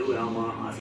new Elmont